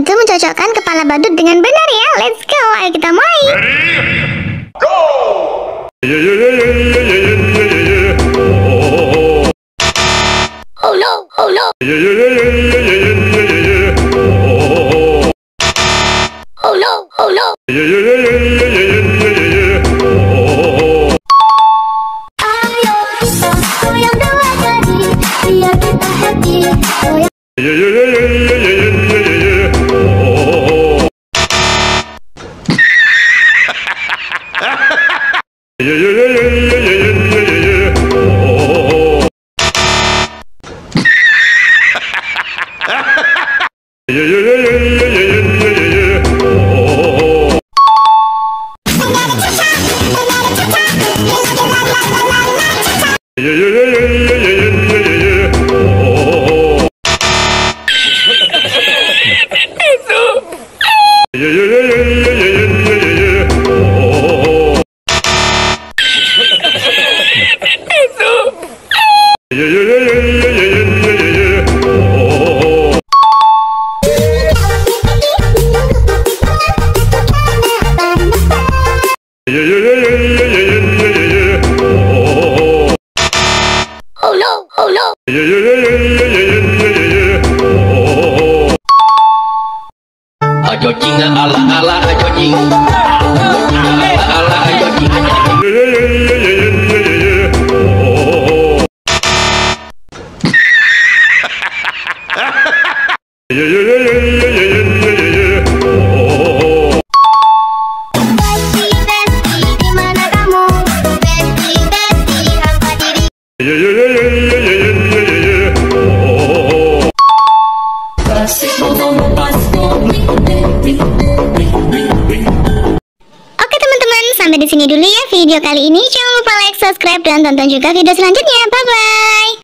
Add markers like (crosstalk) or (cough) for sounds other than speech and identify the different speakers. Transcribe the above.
Speaker 1: cocokkan kepala badut dengan benar ya. Let's go, ayo kita mulai.
Speaker 2: Oh no, oh no, (laughs) Oh oh no.
Speaker 1: Ayo
Speaker 3: jing ala ala ayo jing ala ala ayo jing
Speaker 1: angkat diri. Oke sini dulu ya video kali ini. Jangan lupa like, subscribe, dan tonton juga video selanjutnya. Bye bye.